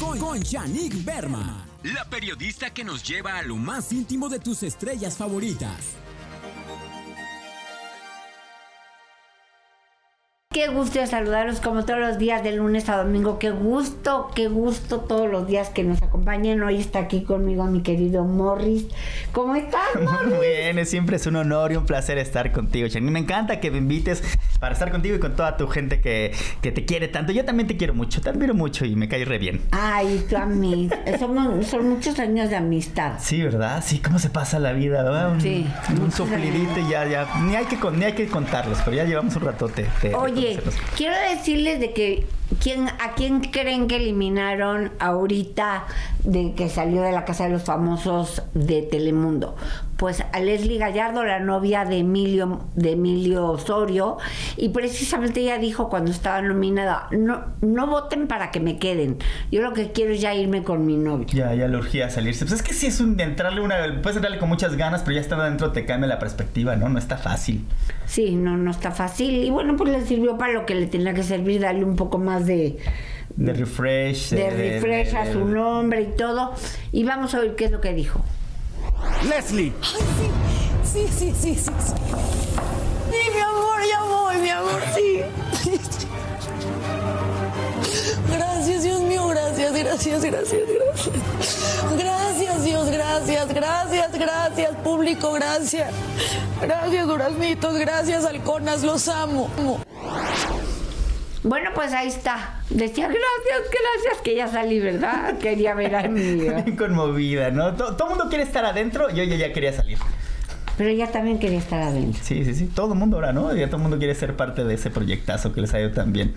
con, con Yannick Berma, la periodista que nos lleva a lo más íntimo de tus estrellas favoritas. Qué gusto saludaros como todos los días de lunes a domingo. Qué gusto, qué gusto todos los días que nos acompañen. Hoy está aquí conmigo mi querido Morris. ¿Cómo estás, Morris? Muy bien, siempre es un honor y un placer estar contigo, Chani. Me encanta que me invites para estar contigo y con toda tu gente que, que te quiere tanto. Yo también te quiero mucho, te admiro mucho y me caes re bien. Ay, tú a mí. Somos, son muchos años de amistad. Sí, ¿verdad? Sí, cómo se pasa la vida, ¿verdad? Sí. Un sufridito y ya, ya. Ni hay que, ni hay que contarlos, pero ya llevamos un ratote. de Oye, quiero decirles de que ¿quién, a quién creen que eliminaron ahorita de que salió de la casa de los famosos de Telemundo. Pues a Leslie Gallardo, la novia de Emilio, de Emilio Osorio, y precisamente ella dijo cuando estaba nominada, no, no voten para que me queden. Yo lo que quiero es ya irme con mi novio. Ya, ya le urgía salirse. Pues es que sí es un entrarle una. Puedes entrarle con muchas ganas, pero ya estando adentro te cambia la perspectiva, ¿no? No está fácil. Sí, no, no está fácil. Y bueno, pues le sirvió para lo que le tenía que servir, darle un poco más de, De refresh. de refresh a de- su nombre y todo. Y vamos a oír qué es lo que dijo. Leslie, Ay, sí, sí, sí, sí, sí. sí. Sí, mi amor, ya voy, mi amor, sí. Gracias, Dios mío, gracias, gracias, gracias, gracias. Gracias, Dios, gracias, gracias, gracias, público, gracias. Gracias, Duraznitos, gracias, halconas, los amo. Bueno, pues ahí está. Decía gracias, gracias, que ya salí, ¿verdad? Quería ver a. Bien conmovida, ¿no? To- Todo el mundo quiere estar adentro y yo ya, ya quería salir. Pero ella también quería estar adentro. Sí, sí, sí. Todo el mundo ahora, ¿no? Ya todo el mundo quiere ser parte de ese proyectazo que les ha ido tan bien.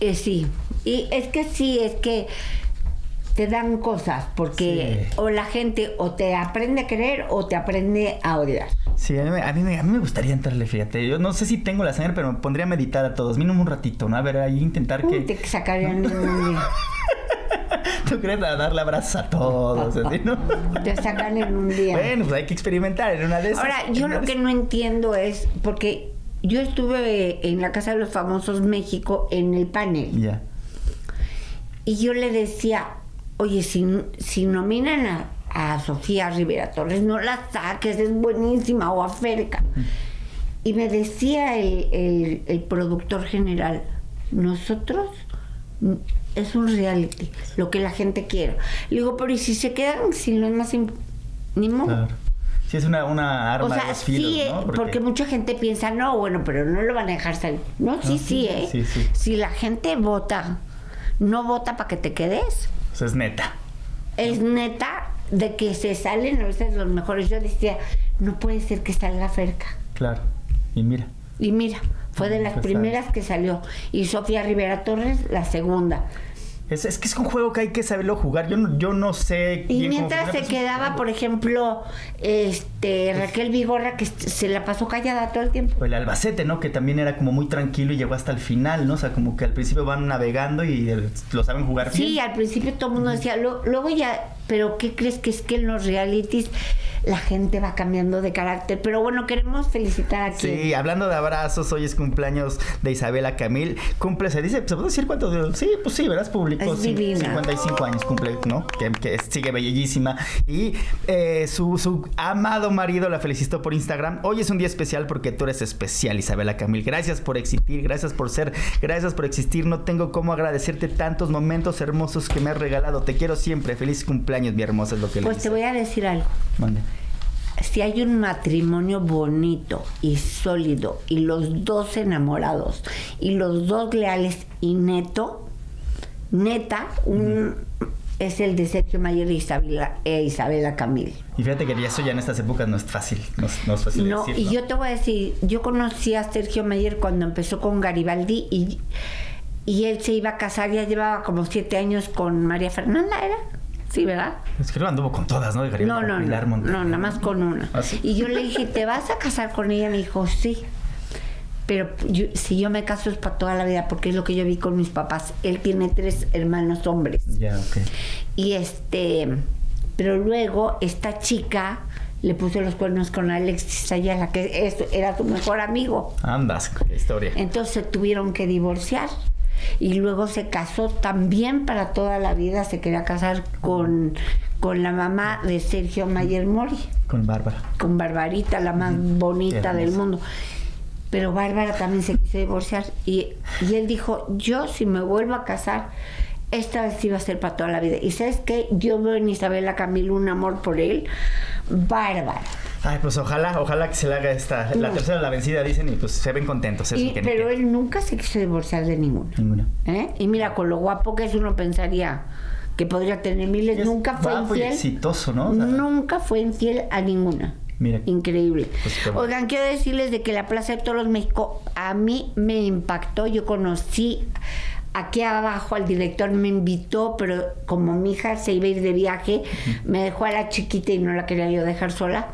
Eh, sí. Y es que sí, es que te dan cosas, porque Sí. o la gente o te aprende a querer o te aprende a odiar. Sí, a mí, me- a, mí, me- a mí me gustaría entrarle, fíjate. Yo no sé si tengo la sangre, pero me pondría a meditar a todos. Mínimo un ratito, ¿no? A ver, ahí intentar Uy, que... te sacarían un. ¿Tú crees? A darle abrazos a todos, ¿no? Te sacan en un día. Bueno, pues hay que experimentar en una de esas. Ahora, yo lo que no entiendo es, porque yo estuve en la Casa de los Famosos México en el panel Ya. y yo le decía, oye, si, si nominan a, a Sofía Rivera Torres, no la saques, es buenísima, o a Ferca. Y me decía el, el- el productor general, nosotros mm, es un reality, lo que la gente quiera. Le digo, pero ¿y si se quedan sin lo más... Ni modo. Claro. Sí, es una, una arma O de sea, dos filos, sí, ¿no? porque... mucha gente piensa, no, bueno, pero no lo van a dejar salir. No, sí, No, sí, sí, ¿eh? sí, sí. Si la gente vota, no vota para que te quedes. O sea, es neta. Es neta de que se salen a veces los mejores. Yo decía, no puede ser que salga Ferca. Claro. Y mira. Y mira, fue de las primeras que salió. Y Sofía Rivera Torres, la segunda. Es, es que es un juego que hay que saberlo jugar. Yo no, yo no sé. Y bien mientras se pero es un quedaba, por ejemplo, este Raquel Vigorra, que se la pasó callada todo el tiempo. O el Albacete, ¿no? Que también era como muy tranquilo y llegó hasta el final, ¿no? O sea, como que al principio van navegando y eh, lo saben jugar Sí, bien. al principio todo el mundo decía, lo- luego ya, pero ¿qué crees que es que en los realities la gente va cambiando de carácter? Pero bueno, queremos felicitar aquí. Sí, hablando de abrazos, hoy es cumpleaños de Isabela Camil. Cumple, se dice, ¿se puede decir cuánto? de- Sí, pues sí, verás, público. Es divina. 55 años cumple, ¿no? Que, que sigue bellísima. Y eh, su, su amado marido la felicitó por Instagram. Hoy es un día especial porque tú eres especial, Isabela Camil. Gracias por existir, gracias por ser, gracias por existir. No tengo cómo agradecerte tantos momentos hermosos que me has regalado. Te quiero siempre. Feliz cumpleaños, mi hermosa, es lo que le Pues te voy a decir algo. Mande. Si hay un matrimonio bonito y sólido y los dos enamorados y los dos leales y neto, neta, un, es el de Sergio Mayer e Isabela, e Isabela Camil. Y fíjate que eso ya en estas épocas no es fácil. No, no es fácil No, decirlo. y yo te voy a decir, yo conocí a Sergio Mayer cuando empezó con Garibaldi y, y él se iba a casar, ya llevaba como siete años con María Fernanda, ¿era? Sí, ¿verdad? Es que no anduvo con todas, ¿no? De Garibaldi No, no, Pilar no, no, nada más con una. ¿Ah, sí? Y yo le dije, ¿te vas a casar con ella? Me dijo, sí. Pero yo- si yo me caso es para toda la vida, porque es lo que yo vi con mis papás. Él tiene tres hermanos hombres. Ya, ok. Y este, pero luego esta chica le puso los cuernos con Alexis Ayala, que es- era su mejor amigo. Andas, qué historia. Entonces se tuvieron que divorciar. Y luego se casó también para toda la vida, se quería casar con, con la mamá de Sergio Mayer Mori. Con Bárbara. Con Barbarita, la más bonita del mundo. Pero Bárbara también se quiso divorciar y, y él dijo, yo si me vuelvo a casar, esta vez iba a ser para toda la vida. Y sabes qué, yo veo en Isabela Camilo un amor por él bárbara. Ay, pues ojalá, ojalá que se le haga esta, la tercera la vencida, dicen, y pues se ven contentos. pero él nunca se quiso divorciar de ninguna. Ninguna. ¿Eh? Y mira, con lo guapo que es, uno pensaría que podría tener miles, nunca fue infiel. exitoso, ¿no? nunca fue infiel a ninguna. Mira. Increíble. Pues Oigan, quiero decirles de que la Plaza de Toros México a mí me impactó. Yo conocí aquí abajo al director me invitó, pero como mi hija se iba a ir de viaje, me dejó a la chiquita y no la quería yo dejar sola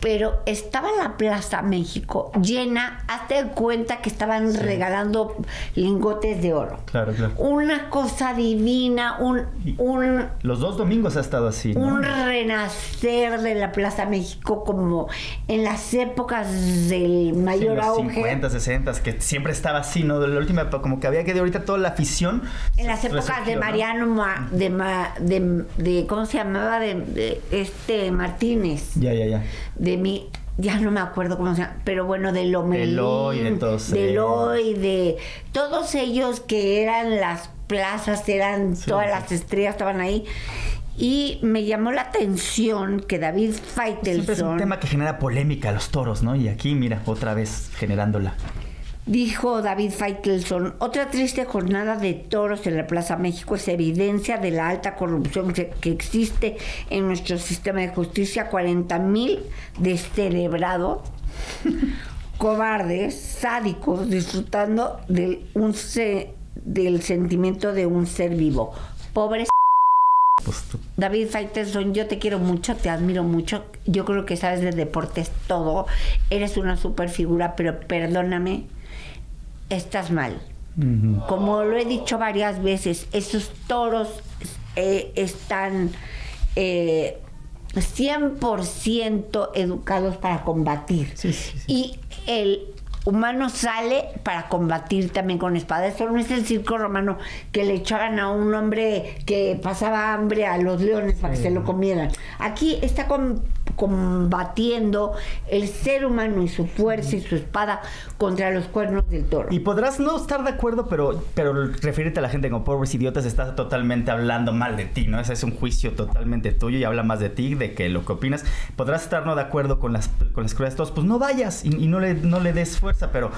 pero estaba la Plaza México llena, hazte cuenta que estaban regalando lingotes de oro. Claro, claro. Una cosa divina, un... un Los dos domingos ha estado así. ¿no? Un renacer de la Plaza México como en las épocas del mayor sí, los auge. 50, 60, que siempre estaba así, ¿no? La última como que había que de ahorita toda la afición. En las épocas de Mariano, de, de, de, ¿cómo se llamaba? De, de este Martínez. Ya, ya, ya de mi ya no me acuerdo cómo se llama, pero bueno, de Lomelín, de todos, de Eloy, de todos ellos que eran las plazas, eran todas las estrellas estaban ahí. Y me llamó la atención que David Faitelson... Siempre es un tema que genera polémica, los toros, ¿no? Y aquí, mira, otra vez generándola. Dijo David Feitelson, otra triste jornada de toros en la Plaza México es evidencia de la alta corrupción que, existe en nuestro sistema de justicia. 40 mil descerebrados, cobardes, sádicos, disfrutando del, un del sentimiento de un ser vivo. Pobres. Pues David Faitelson, yo te quiero mucho, te admiro mucho. Yo creo que sabes de deportes todo. Eres una super figura, pero perdóname estás mal. Como lo he dicho varias veces, esos toros eh, están eh, 100% educados para combatir. Y el humano sale para combatir también con espada. Eso no es el circo romano que le echaban a un hombre que pasaba hambre a los leones para que se lo comieran. Aquí está con combatiendo el ser humano y su fuerza y su espada contra los cuernos del toro. Y podrás no estar de acuerdo, pero, pero referirte a la gente como pobres idiotas está totalmente hablando mal de ti, ¿no? Ese es un juicio totalmente tuyo y habla más de ti, de que lo que opinas. Podrás estar no de acuerdo con las, con las todos, pues no vayas y, y no, le, no le des fuerza, pero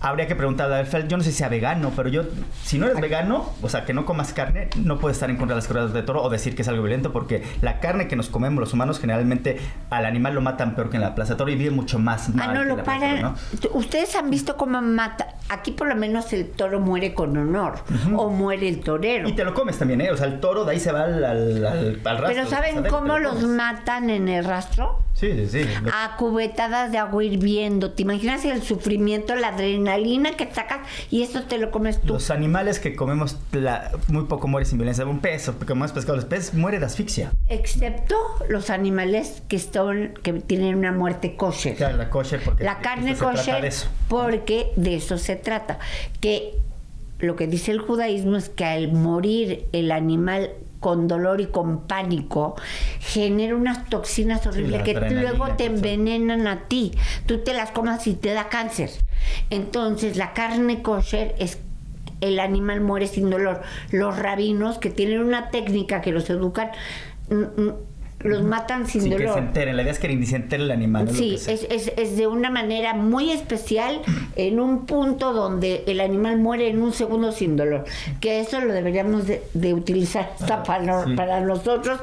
habría que preguntarle a ver, yo no sé si sea vegano, pero yo, si no eres vegano, o sea, que no comas carne, no puedes estar en contra de las corridas de toro o decir que es algo violento, porque la carne que nos comemos los humanos, generalmente al animal lo matan peor que en la plaza de toro y vive mucho más mal. Ah, no, lo paran. Ustedes han visto cómo mata. Aquí por lo menos el toro muere con honor, o muere el torero. Y te lo comes también, ¿eh? O sea, el toro de ahí se va al, al, rastro. Pero ¿saben cómo los matan en el rastro? Sí, sí, sí. A cubetadas de agua hirviendo. ¿Te imaginas el sufrimiento, la adrenalina que sacas y eso te lo comes tú? Los animales que comemos muy poco mueren sin violencia. Un pez, porque más pescado, los peces muere de asfixia. Excepto los animales que están, que tienen una muerte kosher. Claro, la kosher porque la carne kosher porque de eso se trata. Que lo que dice el judaísmo es que al morir el animal con dolor y con pánico, genera unas toxinas horribles que luego te envenenan a ti. Tú te las comas y te da cáncer. Entonces, la carne kosher es el animal muere sin dolor. Los rabinos que tienen una técnica que los educan los matan sin dolor. que se enteren. La idea es que ni se entere el animal. Sí, es, es, es, de una manera muy especial en un punto donde el animal muere en un segundo sin dolor. Que eso lo deberíamos de, utilizar hasta para, para nosotros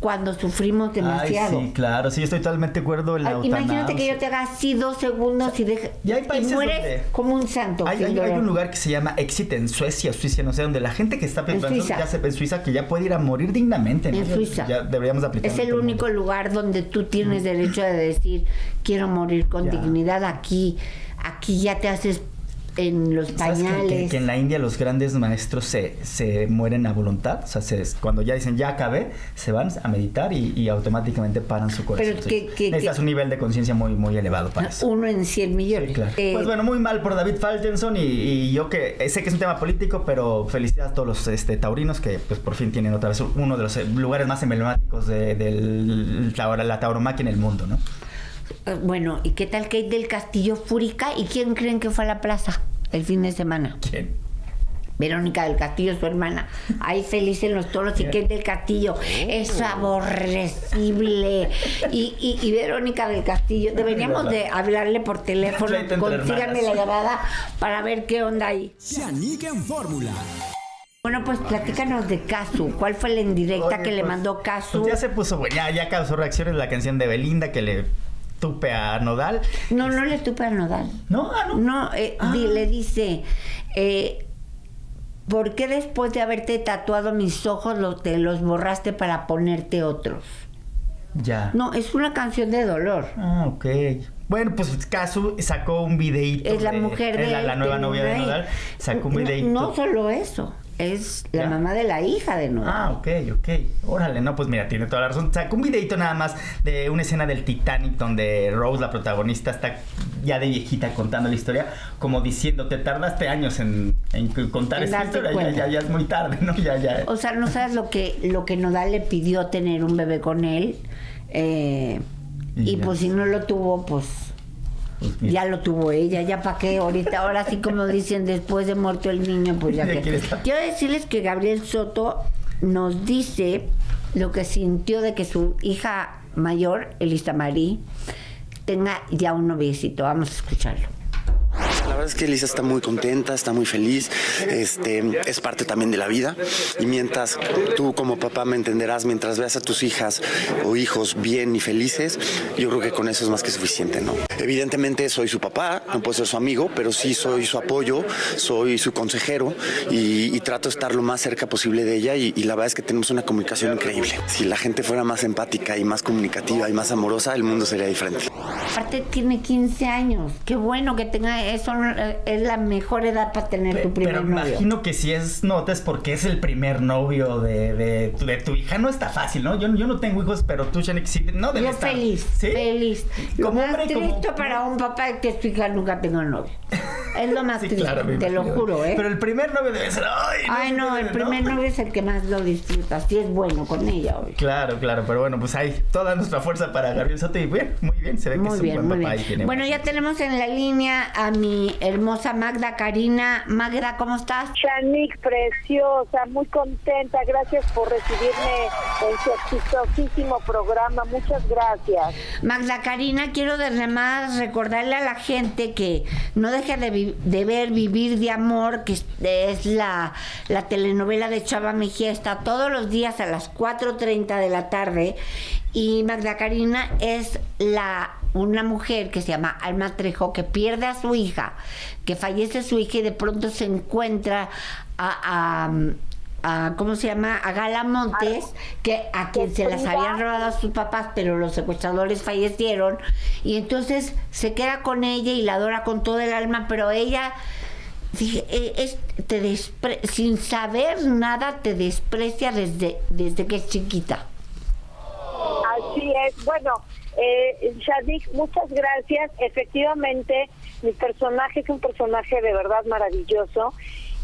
cuando sufrimos demasiado. Ay, sí, claro, sí, estoy totalmente de acuerdo en la Imagínate que yo te haga así dos segundos y, deja, y, hay países mueres como un santo. Hay, hay, un lugar que se llama Exit en Suecia, Suiza, no sé, donde la gente que está pensando ya se, en Suiza que ya puede ir a morir dignamente. En Suiza. Ya, deberíamos aplicar. Es el único lugar donde tú tienes derecho a decir quiero morir con dignidad aquí. Aquí ya te haces en los pañales. Que, en la India los grandes maestros se, se mueren a voluntad. O sea, se, cuando ya dicen ya acabé, se van a meditar y, automáticamente paran su corazón. Pero que, que, necesitas un nivel de conciencia muy, muy elevado para eso. Uno en 100 millones. Eh, pues bueno, muy mal por David Faltenson y, yo que sé que es un tema político, pero felicidades a todos los este, taurinos que pues por fin tienen otra vez uno de los lugares más emblemáticos de, de la tauromaquia en el mundo, ¿no? Eh, bueno, ¿y qué tal Kate del Castillo Fúrica? ¿Y quién creen que fue a la plaza el fin de semana? ¿Quién? Verónica del Castillo, su hermana. Ahí feliz en los toros y Kate del Castillo. Es oh. aborrecible. Y, y, Verónica del Castillo. Deberíamos de hablarle por teléfono. Consíganme la llamada para ver qué onda ahí. en Fórmula. Bueno, pues platícanos de Casu. ¿Cuál fue la indirecta que le pues, mandó Casu? Pues ya se puso, bueno, ya, ya causó reacciones la canción de Belinda que le tupe a Nodal. No, no le tupe a Nodal. No, ah, no. No, eh, ah. le dice, eh, ¿por qué después de haberte tatuado mis ojos te los borraste para ponerte otros? Ya. No, es una canción de dolor. Ah, ok. Bueno, pues Casu sacó un videíto. Es la mujer de. la, la nueva novia de Nodal. Sacó un videíto. no solo eso es la mamá de la hija de Noah. Ah, ok, ok. Órale, no, pues mira, tiene toda la razón. Sacó un videito nada más de una escena del Titanic donde Rose, la protagonista, está ya de viejita contando la historia, como diciendo, te tardaste años en, contar esta historia, ya, ya, es muy tarde, ¿no? Ya, ya. O sea, no sabes lo que, lo que Nodal le pidió tener un bebé con él. Eh, y pues si no lo tuvo, pues ya lo tuvo ella, ya para qué, ahorita, ahora sí como dicen, después de muerto el niño, pues ya que... Quiero decirles que Gabriel Soto nos dice lo que sintió de que su hija mayor, Elisa Marí, tenga ya un noviecito. Vamos a escucharlo. La verdad es que Elisa está muy contenta, está muy feliz, este, es parte también de la vida. Y mientras tú como papá me entenderás, mientras veas a tus hijas o hijos bien y felices, yo creo que con eso es más que suficiente, ¿no? Evidentemente soy su papá, no puedo ser su amigo, pero sí soy su apoyo, soy su consejero y, trato de estar lo más cerca posible de ella y, la verdad es que tenemos una comunicación increíble. Si la gente fuera más empática y más comunicativa y más amorosa, el mundo sería diferente. Aparte tiene 15 años, qué bueno que tenga eso es la mejor edad para tener tu primer novio. Pero imagino que si es nota es porque es el primer novio de, de, tu hija. No está fácil, ¿no? Yo, yo no tengo hijos, pero tú, Shanik, sí, no debe yo feliz, feliz. Como más triste para un papá es que su hija nunca tenga novio. Es lo más triste, te lo juro, ¿eh? Pero el primer novio debe ser... Ay, no, el primer novio es el que más lo disfruta. Si es bueno con ella, hoy. Claro, claro, pero bueno, pues hay toda nuestra fuerza para Gabriel Soto y bien, muy bien, se ve que es un buen papá. Y bueno, ya tenemos en la línea a mi hermosa Magda Karina. Magda, ¿cómo estás? Shanik, preciosa, muy contenta. Gracias por recibirme en su exitosísimo programa. Muchas gracias. Magda Karina, quiero de más recordarle a la gente que no deje de, ver Vivir de Amor, que es la, la telenovela de Chava Mejía. Está todos los días a las 4.30 de la tarde. Y Magda Karina es la una mujer que se llama Alma Trejo que pierde a su hija, que fallece su hija y de pronto se encuentra a, ¿cómo se llama? A Gala Montes, que a quien se las habían robado a sus papás, pero los secuestradores fallecieron, y entonces se queda con ella y la adora con todo el alma, pero ella eh, es, te sin saber nada te desprecia desde, desde que es chiquita. Así es, bueno, eh, Shadik, muchas gracias. Efectivamente, mi personaje es un personaje de verdad maravilloso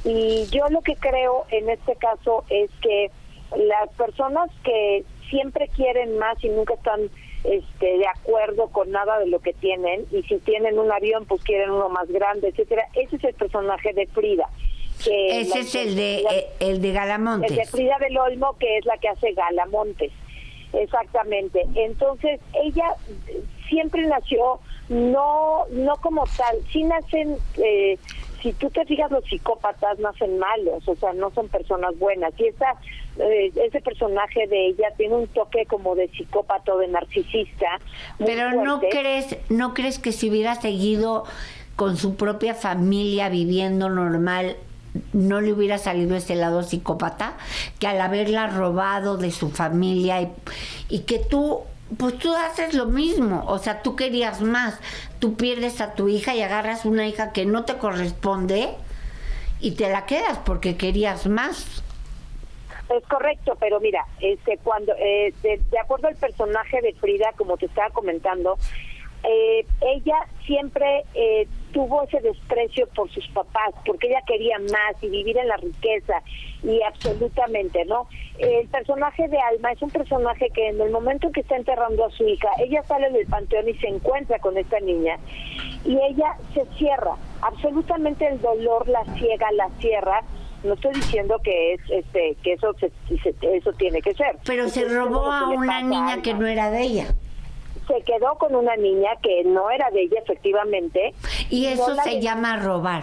y yo lo que creo en este caso es que las personas que siempre quieren más y nunca están este, de acuerdo con nada de lo que tienen y si tienen un avión pues quieren uno más grande, etcétera. Ese es el personaje de Frida. Ese es el de eh, el de Galamontes. El de Frida del Olmo que es la que hace Galamontes. Exactamente. Entonces, ella siempre nació no no como tal, sí nacen eh, si tú te fijas los psicópatas nacen malos, o sea, no son personas buenas. Y esa eh, ese personaje de ella tiene un toque como de psicópata o de narcisista. Pero no crees no crees que si hubiera seguido con su propia familia viviendo normal no le hubiera salido ese lado psicópata, que al haberla robado de su familia y, que tú pues tú haces lo mismo, o sea, tú querías más, tú pierdes a tu hija y agarras una hija que no te corresponde y te la quedas porque querías más. Es correcto, pero mira, este, cuando eh, de, de acuerdo al personaje de Frida, como te estaba comentando, eh, ella siempre eh, tuvo ese desprecio por sus papás, porque ella quería más y vivir en la riqueza y absolutamente, ¿no? El personaje de Alma es un personaje que en el momento en que está enterrando a su hija, ella sale del panteón y se encuentra con esta niña y ella se cierra, absolutamente el dolor la ciega, la cierra. No estoy diciendo que es este que eso eso tiene que ser. Pero se robó a una niña que no era de ella se quedó con una niña que no era de ella efectivamente. Y eso se llama robar.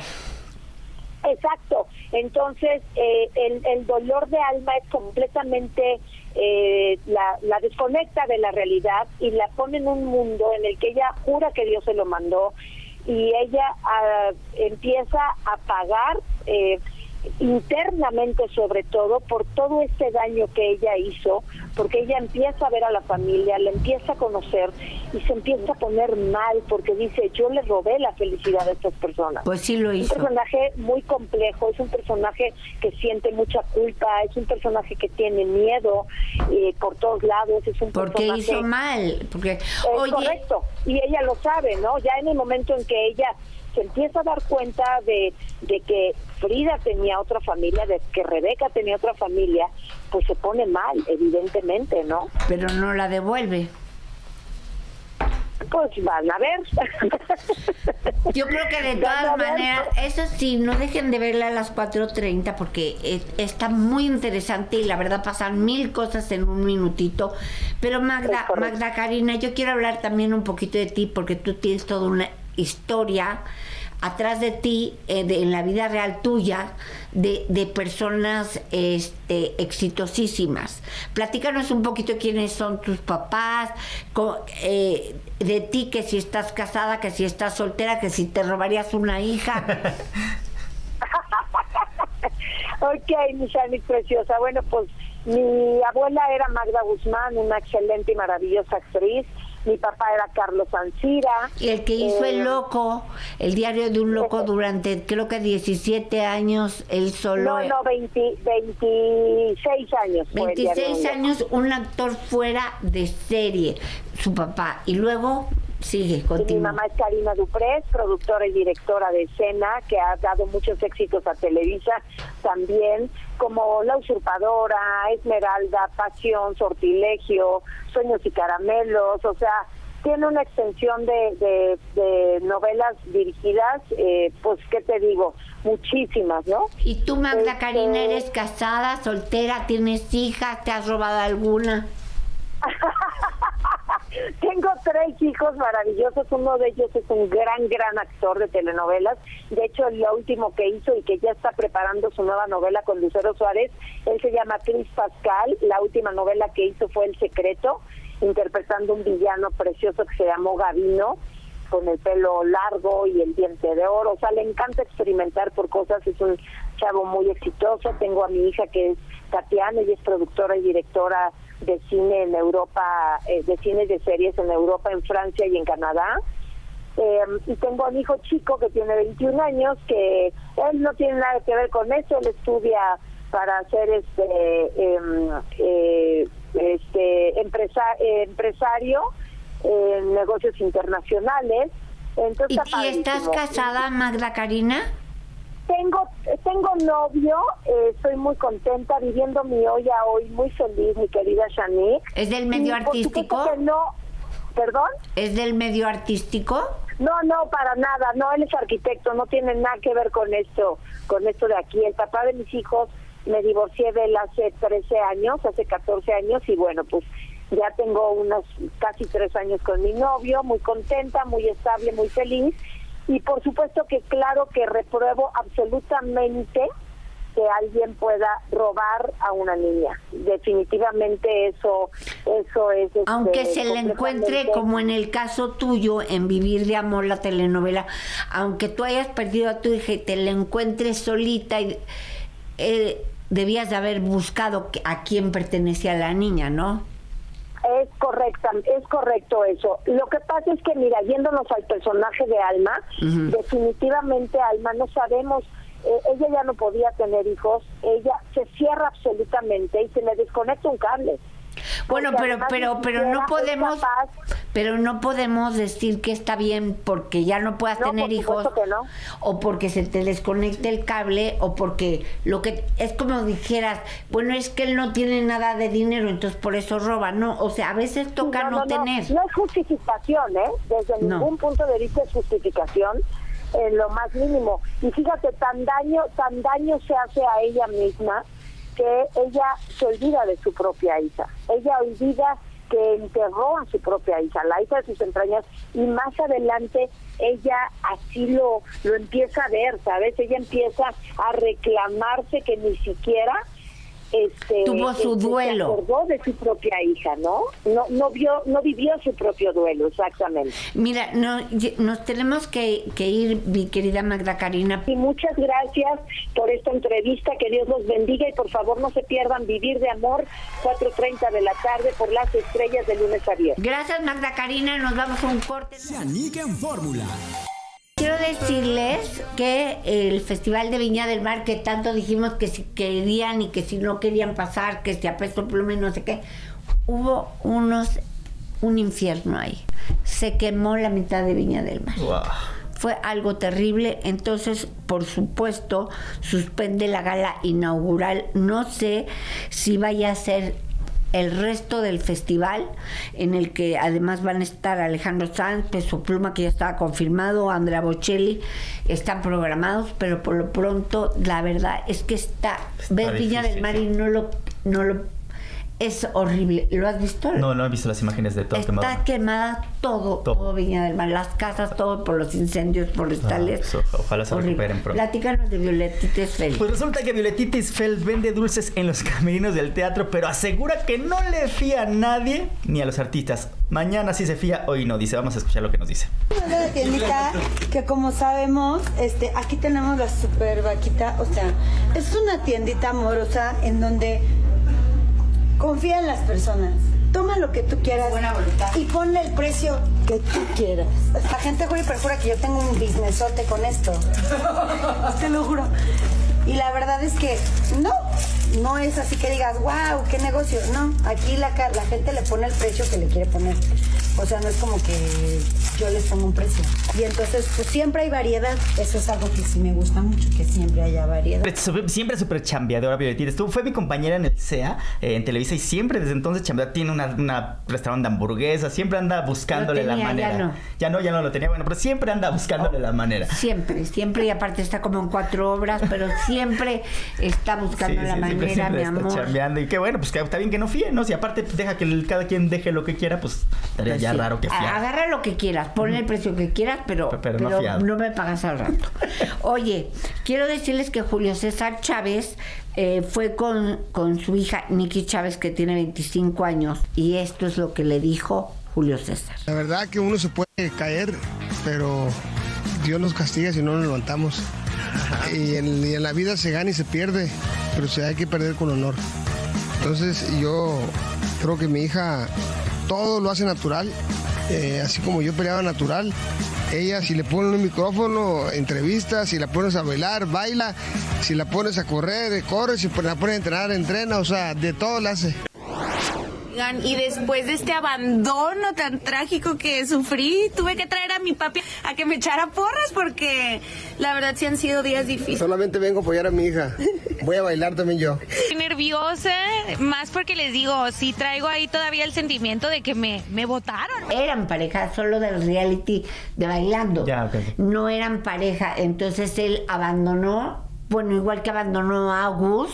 Exacto. Entonces, eh, el, el, dolor de alma es completamente, eh, la, la, desconecta de la realidad y la pone en un mundo en el que ella jura que Dios se lo mandó y ella ah, empieza a pagar eh, internamente sobre todo por todo este daño que ella hizo, porque ella empieza a ver a la familia, la empieza a conocer y se empieza a poner mal porque dice, yo le robé la felicidad a estas personas. Pues sí lo hizo. Es un personaje muy complejo, es un personaje que siente mucha culpa, es un personaje que tiene miedo eh, por todos lados, es un porque hizo mal, porque... Es correcto, y ella lo sabe, ¿no? Ya en el momento en que ella se empieza a dar cuenta de, de que Frida tenía otra familia, de que Rebeca tenía otra familia, pues se pone mal, evidentemente, ¿no? Pero no la devuelve. Pues van a ver. Yo creo que de todas maneras, eso sí, no dejen de verla a las 4.30 porque está muy interesante y la verdad pasan mil cosas en un minutito. Pero Magda, Magda Karina, yo quiero hablar también un poquito de ti porque tú tienes toda una historia atrás de ti, eh, en la vida real tuya, de, de, personas este, exitosísimas. Platícanos un poquito quiénes son tus papás, eh, de ti, que si estás casada, que si estás soltera, que si te robarías una hija. ok, mi preciosa. Bueno, pues mi abuela era Magda Guzmán, una excelente y maravillosa actriz mi papá era Carlos Ancira. Y el que hizo El eh, Loco, el diario de un loco durante creo que 17 años, él solo... No, no, 20, 26 años. 26 años, un actor fuera de serie, su papá. Y luego Sigue, mi mamá es Karina Duprés, productora y directora de escena, que ha dado muchos éxitos a Televisa, también como La Usurpadora, Esmeralda, Pasión, Sortilegio, Sueños y Caramelos, o sea, tiene una extensión de, de, novelas dirigidas, eh, pues, ¿qué te digo? Muchísimas, ¿no? ¿Y tú, Magda Karina, este eres casada, soltera, tienes hijas, te has robado alguna? Tengo tres hijos maravillosos, uno de ellos es un gran, gran actor de telenovelas. De hecho, lo último que hizo y que ya está preparando su nueva novela con Lucero Suárez, él se llama Chris Pascal. La última novela que hizo fue El Secreto, interpretando un villano precioso que se llamó Gavino con el pelo largo y el diente de oro. O sea, le encanta experimentar por cosas. Es un chavo muy exitoso. Tengo a mi hija que es Tatiana, y es productora y directora de cine en Europa, eh, de cine de series en Europa, en Francia y en Canadá. Eh, y tengo a mi hijo chico que tiene 21 años, que él no tiene nada que ver con eso, él estudia para ser este em, eh, este empresa, empresario en negocios internacionales. Entonces, ¿Y, ¿Y estás casada, Magda Karina? Tengo, tengo novio, eh, estoy muy contenta viviendo mi hoy a hoy, muy feliz, mi querida Shanique. ¿Es del medio artístico? no, ¿Perdón? ¿Es del medio artístico? No, no, para nada. No, él es arquitecto, no tiene nada que ver con esto, con esto de aquí. El papá de mis hijos me divorcié de él hace 13 años, hace 14 años, y bueno, pues ya tengo unos casi tres años con mi novio, muy contenta, muy estable, muy feliz y por supuesto que claro que repruebo absolutamente que alguien pueda robar a una niña. Definitivamente eso eso es este, aunque se le encuentre como en el caso tuyo en Vivir de amor la telenovela, aunque tú hayas perdido a tu hija y te la encuentres solita y eh, debías de haber buscado a quién pertenecía la niña, ¿no? Es correcta, es correcto eso. Lo que pasa es que, mira, yéndonos al personaje de Alma, definitivamente Alma no sabemos, eh, ella ya no podía tener hijos, ella se cierra absolutamente y se le desconecta un cable. Bueno, pero pero pero no podemos pero no podemos decir que está bien porque ya no puedas tener hijos o porque se te desconecte el cable o porque lo que es como dijeras, bueno, es que él no tiene nada de dinero, entonces por eso roba, no, o sea, a veces toca no, tener. No es justificación, ¿eh? Desde ningún punto de vista es justificación en lo más mínimo. Y fíjate, tan daño, tan daño se hace a ella misma que ella se olvida de su propia hija. Ella olvida que enterró a su propia hija, la hija de sus entrañas, y más adelante ella así lo, lo empieza a ver, ¿sabes? Ella empieza a reclamarse que ni siquiera este, tuvo su este, duelo. Se acordó de su propia hija, ¿no? No, no vio, no vivió su propio duelo, exactamente. Mira, no, nos tenemos que, que, ir, mi querida Magda Karina. Y muchas gracias por esta entrevista, que Dios los bendiga y por favor no se pierdan Vivir de Amor, 4.30 de la tarde por las estrellas de lunes a viernes. Gracias Magda Karina, nos vamos a un corte. Se en fórmula. Quiero decirles que el Festival de Viña del Mar, que tanto dijimos que si querían y que si no querían pasar, que si a peso pluma y no sé qué, hubo unos, un infierno ahí. Se quemó la mitad de Viña del Mar. Fue algo terrible, entonces por supuesto suspende la gala inaugural. No sé si vaya a ser el resto del festival, en el que además van a estar Alejandro Sanz, Peso Pluma, que ya estaba confirmado, Andrea Bocelli, están programados, pero por lo pronto la verdad es que está, Villa del Mar y no lo, no lo es horrible. ¿Lo has visto? No, no he visto las imágenes de todo Está quemado. quemada todo, todo, Viña del Mar, las casas, todo por los incendios forestales. Ah, ojalá se recuperen pronto. Platícanos de Violetita Isfel. Pues resulta que Violetita Isfel vende dulces en los camerinos del teatro, pero asegura que no le fía a nadie ni a los artistas. Mañana sí se fía, hoy no. Dice, vamos a escuchar lo que nos dice. Una tiendita que como sabemos, este, aquí tenemos la super vaquita, o sea, es una tiendita amorosa en donde Confía en las personas. Toma lo que tú quieras y ponle el precio que tú quieras. La gente jura y perjura que yo tengo un businessote con esto. Te lo juro. Y la verdad es que no, no es así que digas, wow, qué negocio. No, aquí la, la gente le pone el precio que le quiere poner. O sea, no es como que yo les pongo un precio. Y entonces, pues siempre hay variedad. Eso es algo que sí me gusta mucho, que siempre haya variedad. Siempre súper chambeadora, Violetita. Estuvo, fue mi compañera en el CEA, eh, en Televisa, y siempre desde entonces chambea. Tiene una, una restaurante de hamburguesas, siempre anda buscándole la manera. Ya no. ya no, ya no lo tenía, bueno, pero siempre anda buscándole la manera. Siempre, siempre, y aparte está como en cuatro obras, pero siempre está buscando la manera, mi amor. Está chambeando, y qué bueno, pues que está bien que no fíe, ¿no? Si aparte deja que cada quien deje lo que quiera, pues estaría ya raro que fiar. Agarra lo que quieras, ponle el precio que quieras, pero, no, me pagas al rato. Oye, quiero decirles que Julio César Chávez eh, fue con, con su hija Nikki Chávez, que tiene 25 años, y esto es lo que le dijo Julio César. La verdad que uno se puede caer, pero Dios nos castiga si no nos levantamos. Y en, y en, la vida se gana y se pierde, pero se hay que perder con honor. Entonces yo creo que mi hija todo lo hace natural eh, así como yo peleaba natural. Ella, si le ponen un micrófono, entrevista, si la pones a bailar, baila, si la pones a correr, corre, si la pones a entrenar, entrena, o sea, de todo la hace. Y después de este abandono tan trágico que sufrí, tuve que traer a mi papi a que me echara porras porque la verdad sí han sido días difíciles. Solamente vengo a apoyar a mi hija. Voy a bailar también yo. Estoy nerviosa, más porque les digo, sí traigo ahí todavía el sentimiento de que me, me votaron. Eran pareja solo del reality de bailando. No eran pareja, entonces él abandonó bueno, igual que abandonó a Gus,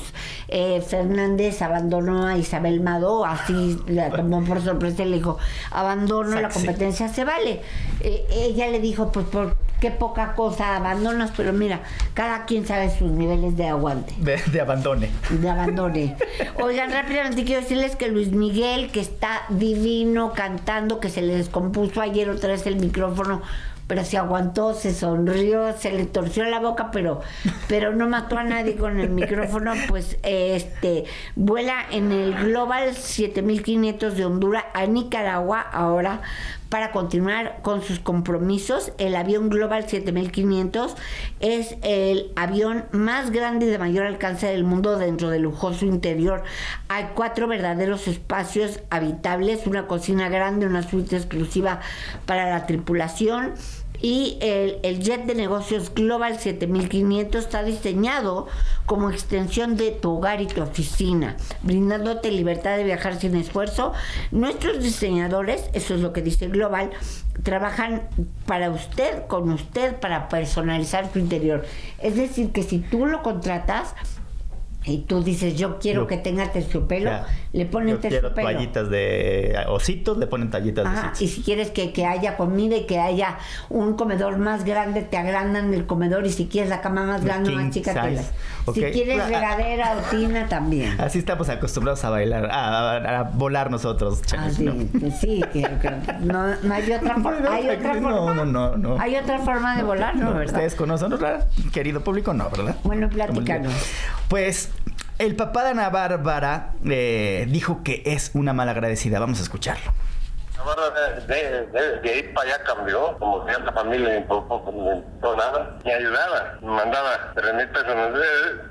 eh, Fernández abandonó a Isabel Madó, así la tomó por sorpresa y le dijo, abandono la competencia, se vale. Eh, ella le dijo, pues por qué poca cosa abandonas, pero mira, cada quien sabe sus niveles de aguante. De, de abandone. De abandone. Oigan, rápidamente quiero decirles que Luis Miguel, que está divino cantando, que se le descompuso ayer otra vez el micrófono pero se aguantó, se sonrió, se le torció la boca, pero, pero no mató a nadie con el micrófono, pues este vuela en el Global 7500 de Honduras a Nicaragua ahora para continuar con sus compromisos. El avión Global 7500 es el avión más grande y de mayor alcance del mundo dentro del lujoso interior. Hay cuatro verdaderos espacios habitables, una cocina grande, una suite exclusiva para la tripulación y el, jet de negocios Global 7500 está diseñado como extensión de tu hogar y tu oficina, brindándote libertad de viajar sin esfuerzo. Nuestros diseñadores, eso es lo que dice Global, trabajan para usted, con usted, para personalizar su interior. Es decir, que si tú lo contratas, y tú dices, yo quiero que tenga terciopelo, le ponen yo terciopelo. Quiero toallitas de ositos, le ponen tallitas de ositos. Y si quieres que, que, haya comida y que haya un comedor más grande, te agrandan el comedor. Y si quieres la cama más grande, más chica, te Si quieres regadera o tina, también. Así estamos acostumbrados a bailar, a, volar nosotros, ah, sí, sí que, no, hay otra forma. ¿Hay otra forma? No, no, no. ¿Hay otra forma de volar? No, ¿verdad? Ustedes conocen, querido público, no, ¿verdad? Bueno, platícanos. Pues el papá de Ana Bárbara eh, dijo que es una malagradecida. Vamos a escucharlo. De, de, de, ahí para allá cambió, como si la familia poco ni nada, me ayudaba, me mandaba tres mil pesos,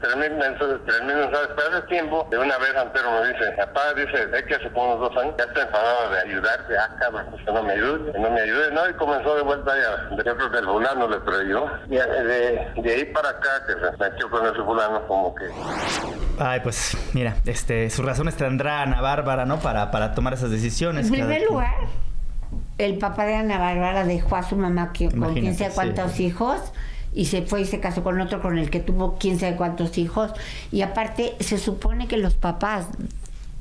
tres mil mensuales, pero hace tiempo, de una vez antero me dice, papá, dice, es que hace como unos dos años, ya está enfadado de ayudarte, ah, cabrón, pues que no me ayude, que no me ayude, no, y comenzó de vuelta allá, de ejemplo del fulano le creyó, y de, de ahí para acá, que se metió con ese fulano, como que... Ay, pues, mira, este, sus razones tendrá Ana Bárbara, ¿no? Para, para tomar esas decisiones. En primer lugar, el papá de Ana Bárbara dejó a su mamá que, con quién sabe cuántos hijos y se fue y se casó con otro con el que tuvo quién sabe cuántos hijos. Y aparte, se supone que los papás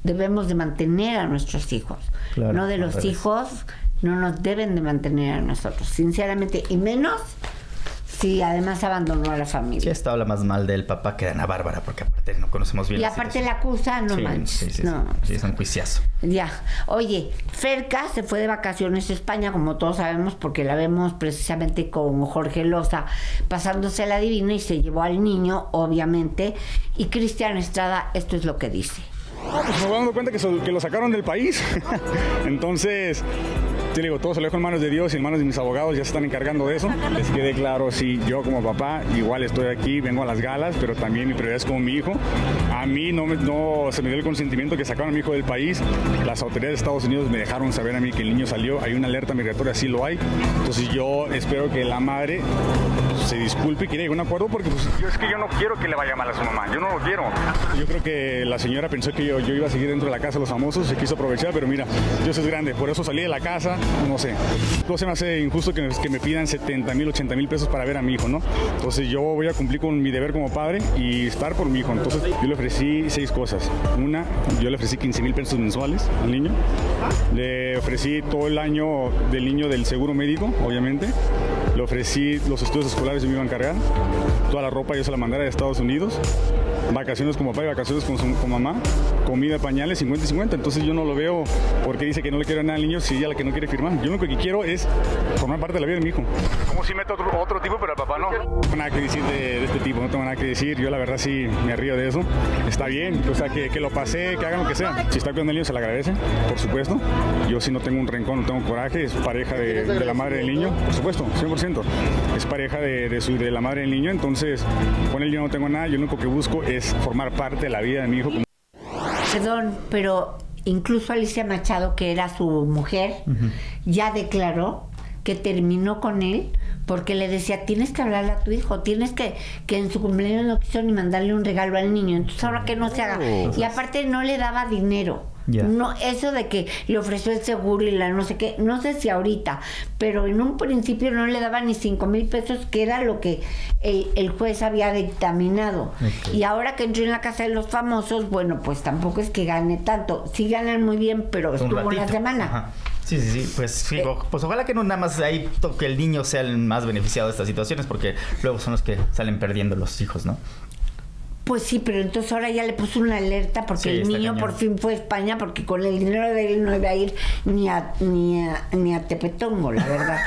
debemos de mantener a nuestros hijos, no de los hijos no nos deben de mantener a nosotros, sinceramente, y menos Sí, además abandonó a la familia. Sí, esto habla más mal del papá que de Ana Bárbara, porque aparte no conocemos bien. Y aparte la acusa, no manches. Sí, no. sí, es un juiciazo. Ya. Oye, Ferca se fue de vacaciones a España, como todos sabemos, porque la vemos precisamente con Jorge Loza pasándose la divina y se llevó al niño, obviamente. Y Cristian Estrada, esto es lo que dice. Pues nos dando cuenta que, que lo sacaron del país. Entonces, te digo, todo se lo dejo en manos de Dios y en manos de mis abogados, ya se están encargando de eso. Les quede claro, sí, yo como papá igual estoy aquí, vengo a las galas, pero también mi prioridad es como mi hijo. A mí no, no se me dio el consentimiento que sacaron a mi hijo del país. Las autoridades de Estados Unidos me dejaron saber a mí que el niño salió, hay una alerta migratoria, sí lo hay. Entonces yo espero que la madre se disculpe y que llegue a un acuerdo porque pues, yo es que yo no quiero que le vaya mal a su mamá, yo no lo quiero. Yo creo que la señora pensó que yo, yo iba a seguir dentro de la casa de los famosos, se quiso aprovechar, pero mira, Dios es grande, por eso salí de la casa, no sé. No se me hace injusto que, me pidan 70 mil, 80 mil pesos para ver a mi hijo, ¿no? Entonces yo voy a cumplir con mi deber como padre y estar por mi hijo. Entonces yo le ofrecí seis cosas. Una, yo le ofrecí 15 mil pesos mensuales al niño. Le ofrecí todo el año del niño del seguro médico, obviamente. Le ofrecí los estudios escolares, yo me iba a encargar. Toda la ropa yo se la mandaré de Estados Unidos vacaciones como papá y vacaciones con, su, mamá, comida, pañales, 50 y 50. Entonces yo no lo veo porque dice que no le quiere nada al niño si ella la que no quiere firmar. Yo lo único que quiero es formar parte de la vida de mi hijo. Como si meto otro, otro tipo, pero el papá no. No tengo nada que decir de, este tipo, no tengo nada que decir. Yo la verdad sí me río de eso. Está bien, o sea, que, que lo pase, que hagan lo que sea. Si está cuidando el niño, se le agradece, por supuesto. Yo si no tengo un rencor, no tengo coraje, es pareja de, de la madre del niño, por supuesto, 100%. Es pareja de, de, su, de la madre del niño, entonces con él yo no tengo nada, yo lo único que busco es formar parte de la vida de mi hijo. Perdón, pero incluso Alicia Machado, que era su mujer, ya declaró que terminó con él porque le decía, tienes que hablarle a tu hijo, tienes que, que en su cumpleaños no quiso ni mandarle un regalo al niño, entonces ahora que no se haga. Y aparte no le daba dinero. No, eso de que le ofreció el seguro y la no sé qué, no sé si ahorita, pero en un principio no le daba ni cinco mil pesos, que era lo que el, juez había dictaminado. Y ahora que entró en la casa de los famosos, bueno, pues tampoco es que gane tanto. Sí ganan muy bien, pero estuvo la semana. Sí, sí, sí. Pues, eh, pues ojalá que no nada más ahí que el niño sea el más beneficiado de estas situaciones, porque luego son los que salen perdiendo los hijos, ¿no? Pues sí, pero entonces ahora ya le puso una alerta porque Sí, el niño por fin fue a España porque con el dinero de él no iba a ir ni a, ni a, ni a Tepetongo, la verdad.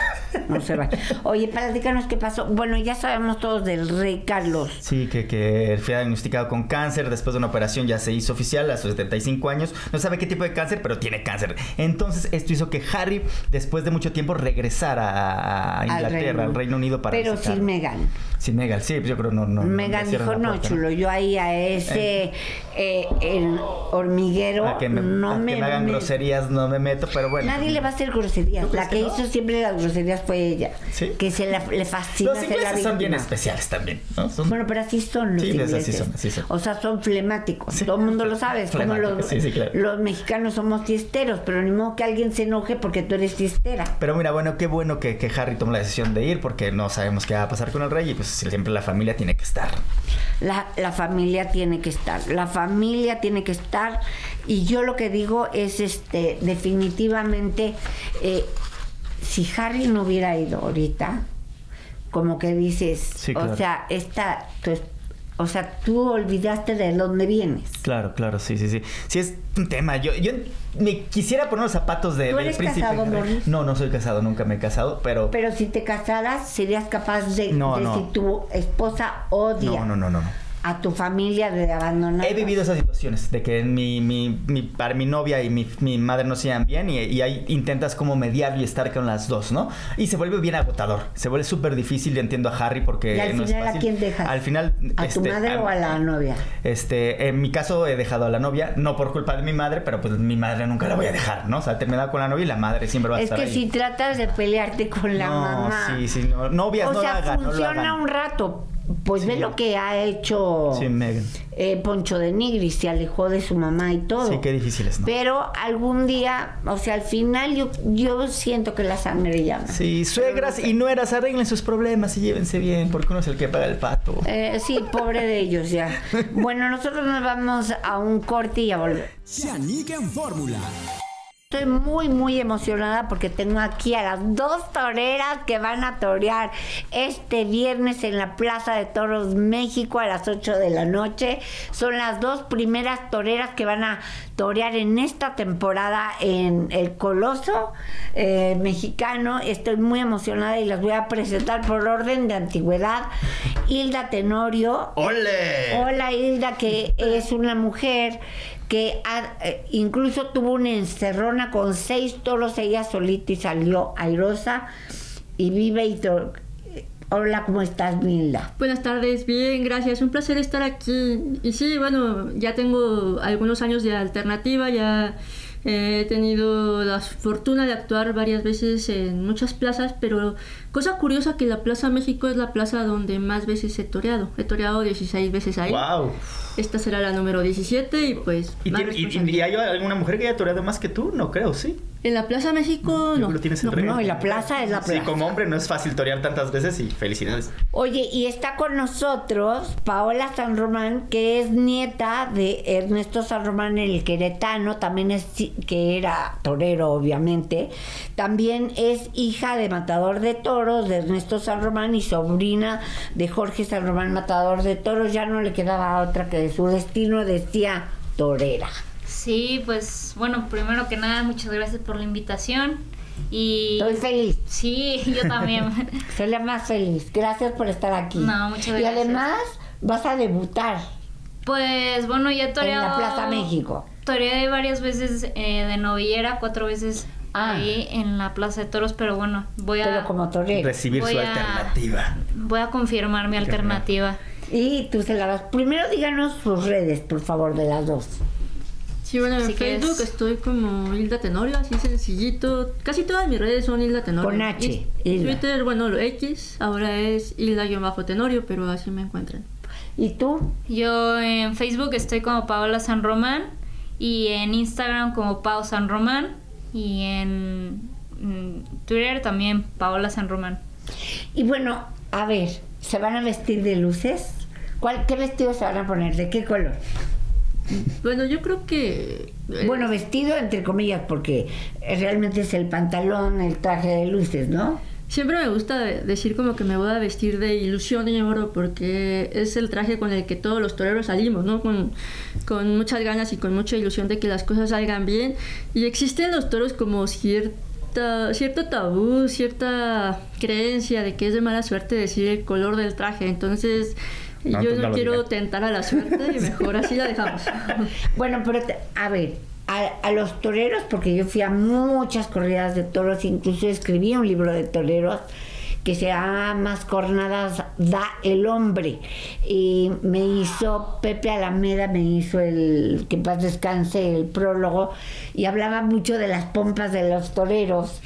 No se va. Oye, platícanos qué pasó. Bueno, ya sabemos todos del rey Carlos. Sí, que, que fue diagnosticado con cáncer. Después de una operación ya se hizo oficial a sus 75 años. No sabe qué tipo de cáncer, pero tiene cáncer. Entonces, esto hizo que Harry, después de mucho tiempo, regresara a, Inglaterra, al Reino, Unido, para Pero sin Megan. Sin Megan, sí, yo creo no. no cierran dijo, no, puerta, chulo, yo ahí a ese eh, el hormiguero A que me, no a que me, hagan me- groserías no me meto, pero bueno. Nadie le va a hacer groserías. ¿Tú La que que no? hizo siempre las groserías fue ella. ¿Sí? Que se la- le fascina Los ser la ingleses son bien especiales también, ¿no? Son- Bueno, pero así son los Sí, ingleses. así son, así son. O sea, son flemáticos. Todo el mundo lo sabe. Como claro. los mexicanos somos fiesteros, pero ni modo que alguien se enoje porque tú eres fiestera. Pero mira, bueno, qué bueno que, que Harry tomó la decisión de ir porque no sabemos qué va a pasar con el rey y pues siempre la familia tiene que estar. La, la familia tiene que estar, la familia tiene que estar y yo lo que digo es este definitivamente eh, si Harry no hubiera ido ahorita, como que dices, Sí, claro. o sea, esta, tu o sea, tú olvidaste de dónde vienes. Claro, claro, sí, sí, sí. Sí, es un tema. Yo, yo me quisiera poner los zapatos de, ¿Tú del eres príncipe. casado. Morris? No, no soy casado, nunca me he casado, pero... Pero si te casaras, serías capaz de, No, de no. si tu esposa odia No, no, no, no. no. A tu familia de abandonar. He vivido esas situaciones de que mi, mi, mi, para mi novia y mi, mi madre no se llevan bien y, y ahí intentas como mediar y estar con las dos, ¿no? Y se vuelve bien agotador. Se vuelve súper difícil. Yo entiendo a Harry porque ¿Y al no es final a fácil. quién dejas? Al final... ¿A tu este, madre a- o a la novia? Este, en mi caso he dejado a la novia, no por culpa de mi madre, pero pues mi madre nunca la voy a dejar, ¿no? O sea, he terminado con la novia y la madre siempre va a Es estar que ahí. si tratas de pelearte con la no, mamá. sí, sí, no. Novias o no sea, lo hagan, no lo funciona hagan. un rato. Pues ve lo que ha hecho Sí, eh, Poncho de Nigris, se alejó de su mamá y todo. Sí, qué difícil es, ¿no? Pero algún día, o sea, al final yo, yo siento que la sangre llama. Sí, suegras y nueras arreglen sus problemas y llévense bien, porque uno es el que paga el pato. Eh, sí, pobre de ellos ya. Bueno, nosotros nos vamos a un corte y a volver. Shanique en fórmula. Estoy muy, muy emocionada porque tengo aquí a las dos toreras que van a torear este viernes en la Plaza de Toros México a las 8 de la noche. Son las dos primeras toreras que van a torear en esta temporada en el Coloso eh, mexicano. Estoy muy emocionada y las voy a presentar por orden de antigüedad. Hilda Tenorio. ¡Ole! Hola Hilda, que es una mujer que ha- eh, incluso tuvo una encerrona con seis toros ella solita y salió airosa y vive y to- Hola, ¿cómo estás, Hilda? Buenas tardes, bien, gracias. Un placer estar aquí. Y sí, bueno, ya tengo algunos años de alternativa, ya he tenido la fortuna de actuar varias veces en muchas plazas, pero cosa curiosa que la Plaza México es la plaza donde más veces he toreado. He toreado 16 veces ahí. ¡Wow! Esta será la número 17 y pues... ¿Y, más tiene- y- responsabilidad. y hay alguna mujer que haya toreado más que tú? No creo, sí. En la Plaza México no. Seguro tienes No, no, y la plaza es la Sí, plaza. como hombre no es fácil torear tantas veces y felicidades. Oye, y está con nosotros Paola San Román, que es nieta de Ernesto San Román, el queretano, también es que era torero, obviamente. También es hija de Matador de Toros, de Ernesto San Román, y sobrina de Jorge San Román, Matador de Toros. Ya no le quedaba otra que de su destino decía torera. Sí, pues bueno, primero que nada, muchas gracias por la invitación. Y Estoy feliz. Sí, yo también. Soy la más feliz. Gracias por estar aquí. No, muchas Y gracias. además vas a debutar Pues bueno, ya he en la Plaza México. Toreé varias veces eh, de novillera, cuatro veces Ah. ahí en la Plaza de Toros, pero bueno, voy a. Pero como torero. Recibir Voy su a- alternativa. Voy a confirmar mi alternativa. Y tú se la das. Primero díganos sus redes, por favor, de las dos. Sí, bueno, en Facebook estoy como Hilda Tenorio, así sencillito. Casi todas mis redes son Hilda Tenorio. Con H, Y- Hilda. Twitter, bueno, lo X, ahora es Hilda-Tenorio, pero así me encuentran. ¿Y tú? Yo en Facebook estoy como Paola San Román y en Instagram como Pao San Román y en mm, Twitter también Paola San Román. Y bueno, a ver, ¿se van a vestir de luces? ¿Cuál, ¿Qué vestido se van a poner? ¿De qué color? Bueno, yo creo que... eh, Bueno, vestido entre comillas, porque realmente es el pantalón, el traje de luces, ¿no? Siempre me gusta decir como que me voy a vestir de ilusión y oro porque es el traje con el que todos los toreros salimos, ¿no? Con, con muchas ganas y con mucha ilusión de que las cosas salgan bien. Y existen los toros como cierta, cierto tabú, cierta creencia de que es de mala suerte decir el color del traje. Entonces... yo no, quiero tentar a la suerte y mejor así la dejamos. bueno, pero a ver, a, los toreros, porque yo fui a muchas corridas de toros, incluso escribí un libro de toreros que se llama Más cornadas da el hombre. Y me hizo Pepe Alameda, me hizo el que paz descanse el prólogo y hablaba mucho de las pompas de los toreros.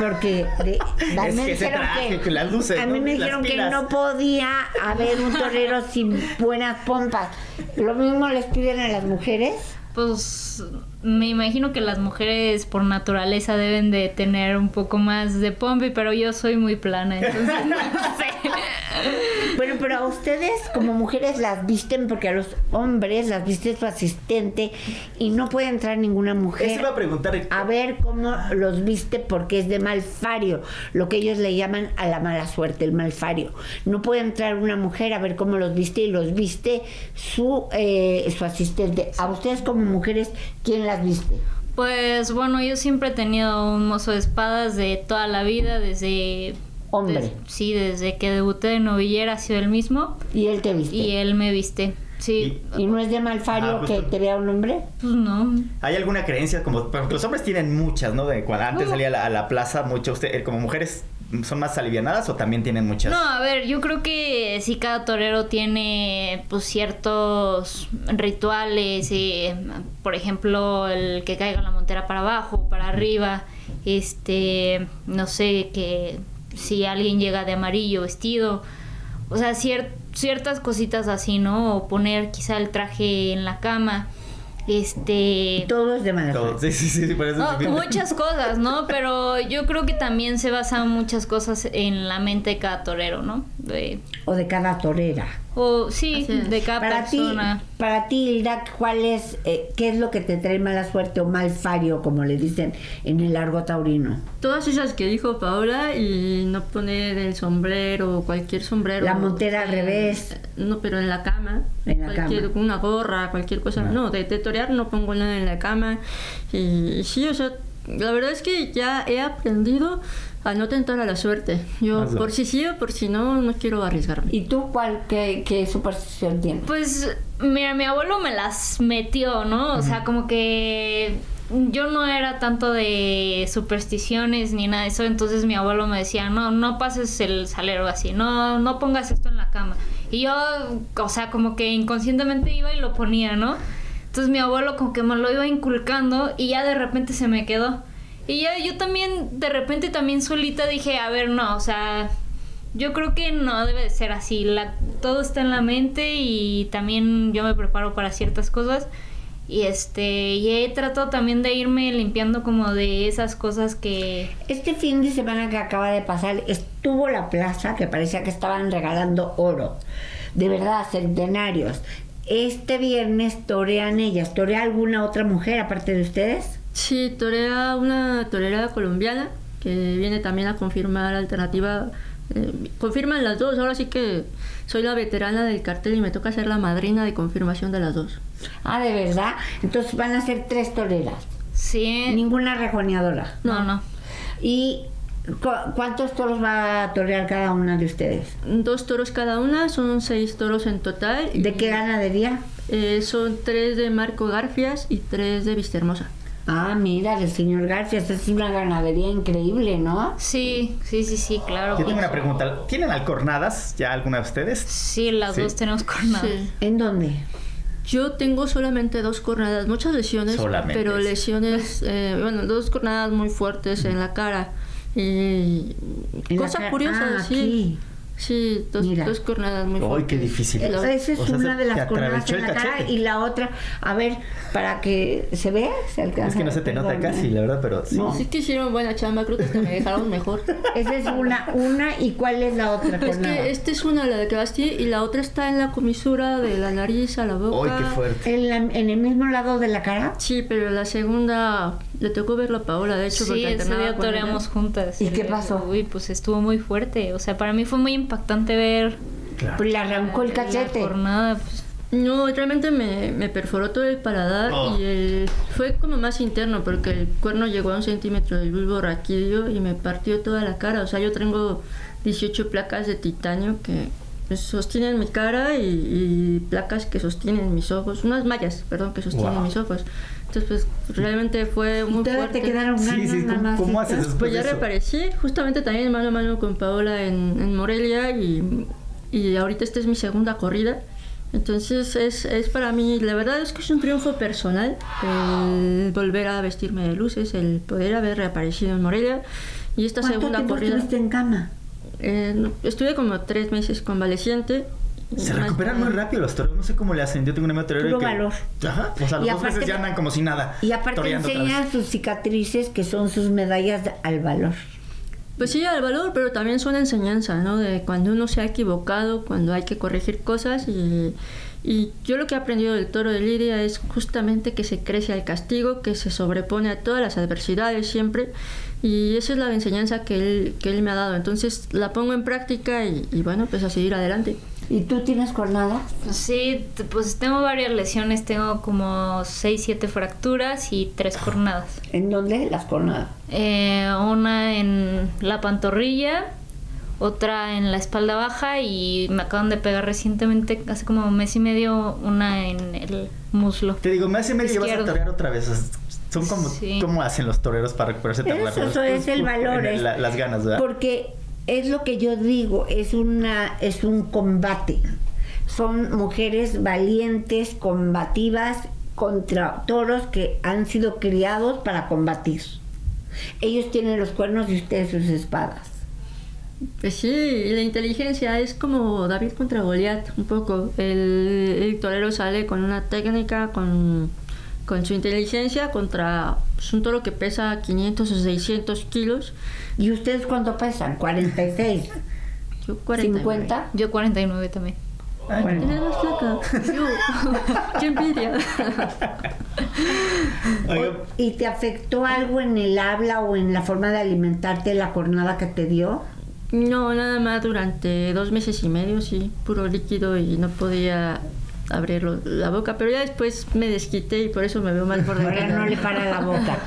Porque de, a mí me dijeron que, a mí me dijeron que no podía haber un torero sin buenas pompas. Lo mismo les piden a las mujeres pues me imagino que las mujeres por naturaleza deben de tener un poco más de pompi, pero yo soy muy plana, entonces no sé. Bueno, pero a ustedes como mujeres las visten porque a los hombres las viste su asistente y no puede entrar ninguna mujer. Eso iba a preguntar. A ver cómo los viste porque es de malfario, lo que ellos le llaman a la mala suerte, el malfario. No puede entrar una mujer a ver cómo los viste y los viste su, eh, su asistente. A ustedes como mujeres, ¿quién las viste? Pues bueno, yo siempre he tenido un mozo de espadas de toda la vida, desde Hombre. sí, desde que debuté de novillera ha sido el mismo. ¿Y él te viste? Y él me viste. Sí. ¿Y, no es de malfario ah, pues que te vea un hombre? Pues no. ¿Hay alguna creencia? como Porque los hombres tienen muchas, ¿no? De cuando antes salía a la, plaza, mucho usted, eh, como mujeres son más alivianadas o también tienen muchas? No, a ver, yo creo que sí cada torero tiene pues ciertos rituales, y, por ejemplo, el que caiga la montera para abajo, para arriba, este, no sé, que si alguien llega de amarillo vestido, o sea, ciertas cositas así, ¿no? O poner quizá el traje en la cama. Este. Todo es de manera. Sí, sí, sí, Muchas cosas, ¿no? Pero yo creo que también se basan muchas cosas en la mente de cada torero, ¿no? O de cada torera. O sí, de cada para persona. Ti, para ti, Hilda, ¿cuál es, eh, qué es lo que te trae mala suerte o mal fario, como le dicen en el largo taurino? Todas esas que dijo Paola y no poner el sombrero, cualquier sombrero. La montera al revés. No, pero en la cama. En la cama. Una gorra, cualquier cosa. No, de, de, torear no pongo nada en la cama. Y, y sí, o sea, la verdad es que ya he aprendido a no tentar a la suerte. Yo, por si sí o por si no, no quiero arriesgarme. ¿Y tú cuál, qué, qué superstición tienes? Pues, mira, mi abuelo me las metió, ¿no? O sea, como que yo no era tanto de supersticiones ni nada de eso, entonces mi abuelo me decía, no, no pases el salero así, no, no pongas esto en la cama. Y yo, o sea, como que inconscientemente iba y lo ponía, ¿no? Entonces mi abuelo como que me lo iba inculcando y ya de repente se me quedó. Y ya yo también, de repente también solita dije, a ver, no, o sea, yo creo que no debe de ser así. Todo está en la mente y también yo me preparo para ciertas cosas. Y este, y he tratado también de irme limpiando como de esas cosas que... Este fin de semana que acaba de pasar estuvo la plaza que parecía que estaban regalando oro. De verdad, centenarios. Este viernes torean ellas. ¿Torea alguna otra mujer aparte de ustedes? Sí, torea una torera colombiana que viene también a confirmar alternativa. Eh, confirman las dos, ahora sí que soy la veterana del cartel y me toca ser la madrina de confirmación de las dos. Ah, ¿de verdad? Entonces van a ser tres toreras. Sí. Ninguna rejoneadora. No, no. ¿Y cuántos toros va a torear cada una de ustedes? Dos toros cada una, son seis toros en total. ¿De qué ganadería? Eh, son tres de Marco Garfias y tres de Vista Hermosa. Ah, mira, el señor García, es una ganadería increíble, ¿no? Sí, sí, sí, sí, claro. Yo tengo una pregunta. ¿Tienen alcornadas ya alguna de ustedes? Sí, las dos tenemos cornadas. ¿En dónde? Yo tengo solamente dos cornadas, muchas lesiones, pero lesiones, eh, bueno, dos cornadas muy fuertes en la cara. Y cosa curiosa, ah, sí. Sí, dos, dos cornadas muy fuertes. ¡Ay, qué difícil! Esa es una de las cornadas en la cara y la otra, a ver, para que se vea, se alcanza. Es que no se te nota casi, la verdad, pero sí. No. Sí que hicieron buena chamba, creo que me dejaron mejor. Esa es una, una, ¿y cuál es la otra Es que esta es una, la de Cabasti, y la otra está en la comisura de la nariz a la boca. ¡Ay, qué fuerte! ¿En, ¿En, el mismo lado de la cara? Sí, pero la segunda, le tocó verlo a Paola, de hecho, sí, porque ese día toreamos juntas. ¿Y qué pasó? Uy, pues estuvo muy fuerte, o sea, para mí fue muy impactante ver... Pues le arrancó el cachete. Jornada, pues, no, realmente me, me, perforó todo el paladar Oh. y el, fue como más interno porque el cuerno llegó a un centímetro del bulbo raquídeo y me partió toda la cara. O sea, yo tengo 18 placas de titanio que pues, sostienen mi cara y, y placas que sostienen mis ojos, unas mallas, perdón, que sostienen Wow. mis ojos. Entonces, pues realmente fue muy fuerte. te quedaron Sí, ganas sí, nada ¿cómo- más. cómo haces después Pues ya de eso? reaparecí, justamente también mano a mano con Paola en, en Morelia y, y ahorita esta es mi segunda corrida. Entonces es, es para mí, la verdad es que es un triunfo personal el volver a vestirme de luces, el poder haber reaparecido en Morelia y esta ¿Cuánto segunda tiempo corrida. estuviste en cama? Eh, estuve como tres meses convaleciente. Se recuperan muy rápido los toreros, no sé cómo le hacen. Yo tengo un amigo torero Puro que... valor. Ajá, o sea, los Y dos aparte- meses ya andan como si nada. Y aparte enseñan sus cicatrices que son sus medallas al valor. Pues sí, al valor, pero también son enseñanza, ¿no? De cuando uno se ha equivocado, cuando hay que corregir cosas y, y yo lo que he aprendido del toro de Lidia es justamente que se crece al castigo, que se sobrepone a todas las adversidades siempre y esa es la enseñanza que él, que él me ha dado. Entonces la pongo en práctica y, y bueno, pues a seguir adelante. ¿Y tú tienes cornada? Pues sí, pues tengo varias lesiones, tengo como 6, 7 fracturas y 3 cornadas. ¿En dónde? Las cornadas. Eh, una en la pantorrilla, otra en la espalda baja y me acaban de pegar recientemente, hace como un mes y medio, una en el muslo. Te digo, me hace medio vas a torear otra vez. Son como... Sí. ¿Cómo hacen los toreros para recuperarse tan Eso, rápido? eso es el valor. En es- la- las ganas, ¿verdad? Porque es lo que yo digo, es una es un combate. Son mujeres valientes, combativas contra toros que han sido criados para combatir. Ellos tienen los cuernos y ustedes sus espadas. Pues sí, la inteligencia es como David contra Goliat, un poco. El torero sale con una técnica, con, con su inteligencia contra pues, un toro que pesa 500 o 600 kilos. ¿Y ustedes cuánto pesan? 46. Yo 49. ¿50? Yo 49 también. Eres más flaca. Yo. Qué envidia. ¿Y te afectó algo en el habla o en la forma de alimentarte la cornada que te dio? No, nada más durante dos meses y medio, sí, puro líquido y no podía abrir lo- la boca, pero ya después me desquité y por eso me veo mal por Ahora no le para la boca.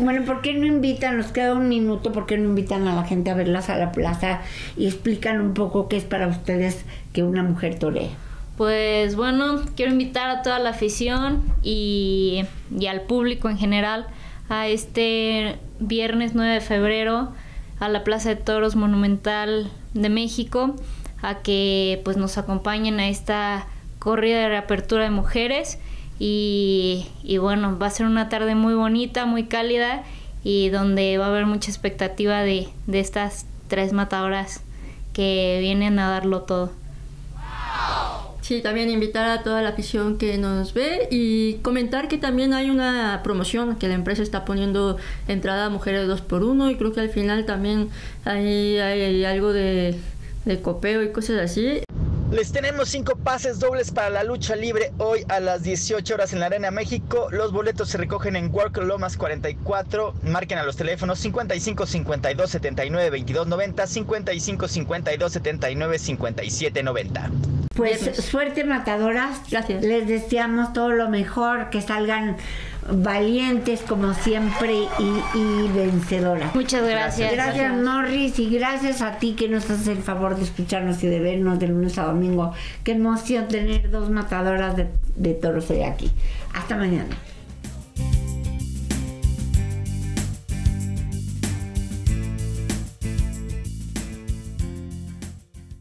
Bueno, ¿por qué no invitan? Nos queda un minuto, ¿por qué no invitan a la gente a verlas a la plaza y explican un poco qué es para ustedes que una mujer toree? Pues bueno, quiero invitar a toda la afición y, y al público en general a este viernes 9 de febrero a la Plaza de Toros Monumental de México a que pues nos acompañen a esta corrida de reapertura de mujeres y, y bueno, va a ser una tarde muy bonita, muy cálida y donde va a haber mucha expectativa de, de estas tres matadoras que vienen a darlo todo. Sí, también invitar a toda la afición que nos ve y comentar que también hay una promoción que la empresa está poniendo entrada a mujeres 2 por 1 y creo que al final también hay, hay algo de, de copeo y cosas así. Les tenemos cinco pases dobles para la lucha libre hoy a las 18 horas en la Arena México. Los boletos se recogen en Work Lomas 44. Marquen a los teléfonos 55 52 79 22 90, 55 52 79 57 90. Pues suerte matadoras. Gracias. Les deseamos todo lo mejor, que salgan valientes como siempre y, y vencedoras. Muchas gracias. Gracias Norris y gracias a ti que nos haces el favor de escucharnos y de vernos de lunes a domingo. Qué emoción tener dos matadoras de, de toros hoy aquí. Hasta mañana.